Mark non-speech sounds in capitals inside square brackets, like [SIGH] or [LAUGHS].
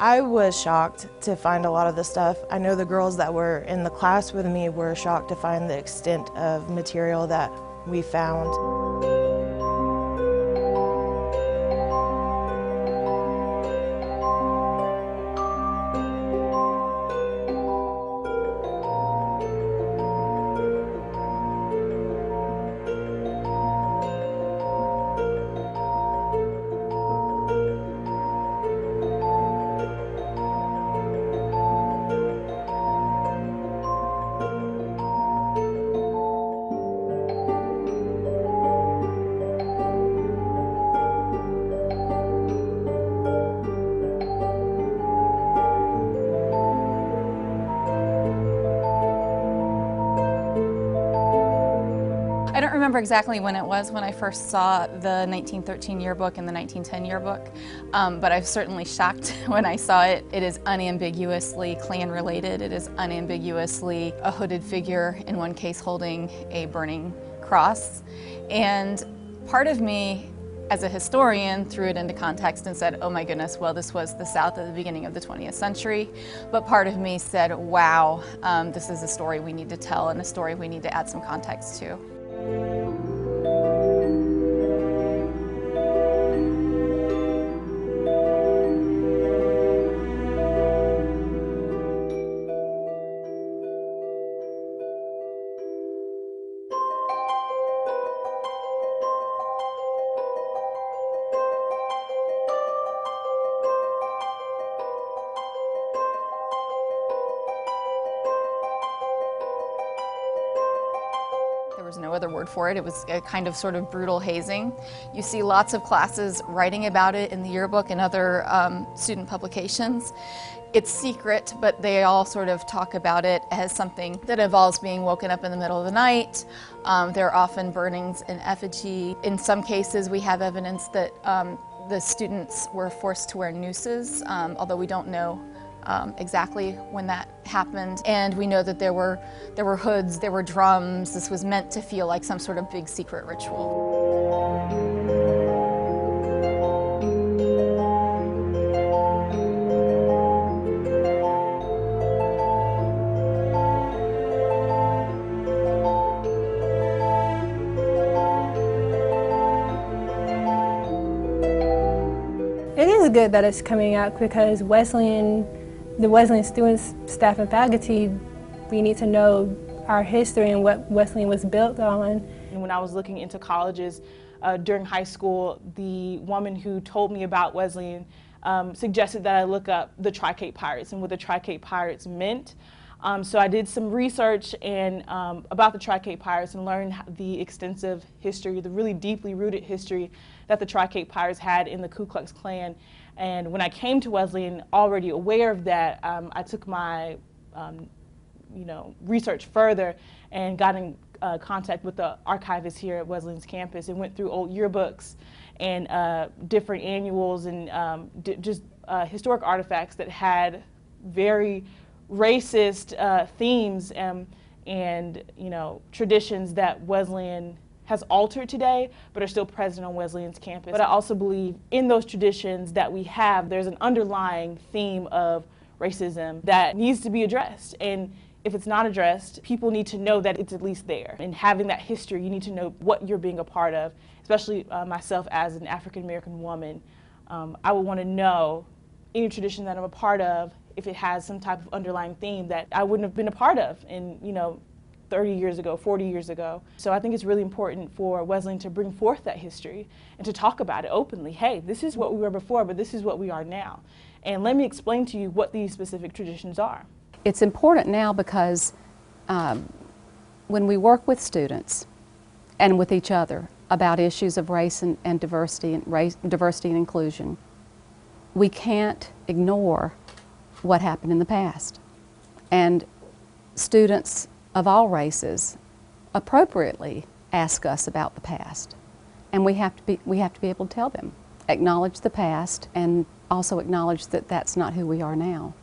I was shocked to find a lot of the stuff. I know the girls that were in the class with me were shocked to find the extent of material that we found. Remember exactly when it was when I first saw the 1913 yearbook and the 1910 yearbook, um, but I was certainly shocked [LAUGHS] when I saw it. It is unambiguously Klan related. It is unambiguously a hooded figure, in one case holding a burning cross. And part of me as a historian, threw it into context and said, oh my goodness, well, this was the South at the beginning of the 20th century. But part of me said, wow, um, this is a story we need to tell and a story we need to add some context to. Was no other word for it. It was a kind of sort of brutal hazing. You see lots of classes writing about it in the yearbook and other um, student publications. It's secret, but they all sort of talk about it as something that involves being woken up in the middle of the night. Um, there are often burnings in effigy. In some cases, we have evidence that um, the students were forced to wear nooses, um, although we don't know um, exactly when that happened. And we know that there were, there were hoods, there were drums. This was meant to feel like some sort of big secret ritual. It is good that it's coming out because Wesleyan, the Wesleyan students, staff, and faculty, we need to know our history and what Wesleyan was built on. And when I was looking into colleges uh, during high school, the woman who told me about Wesleyan um, suggested that I look up the Tri-K Pirates and what the Tri-K Pirates meant. Um, so I did some research and um, about the Tri-K Pirates and learned the extensive history, the really deeply rooted history that the Tri-K Pirates had in the Ku Klux Klan. And when I came to Wesleyan, already aware of that, um, I took my um, you know, research further and got in uh, contact with the archivist here at Wesleyan's campus and went through old yearbooks and uh, different annuals and um, just uh, historic artifacts that had very racist uh, themes and, and you know traditions that Wesleyan has altered today, but are still present on Wesleyan's campus. But I also believe in those traditions that we have, there's an underlying theme of racism that needs to be addressed. And if it's not addressed, people need to know that it's at least there. And having that history, you need to know what you're being a part of, especially uh, myself as an African American woman. Um, I would want to know any tradition that I'm a part of if it has some type of underlying theme that I wouldn't have been a part of in, you know, 30 years ago, 40 years ago. So I think it's really important for Wesleyan to bring forth that history and to talk about it openly. Hey, this is what we were before, but this is what we are now. And let me explain to you what these specific traditions are. It's important now because um, when we work with students and with each other about issues of race and, and diversity and race, diversity and inclusion, we can't ignore what happened in the past. And students of all races appropriately ask us about the past. And we have to be, we have to be able to tell them, acknowledge the past and also acknowledge that that's not who we are now.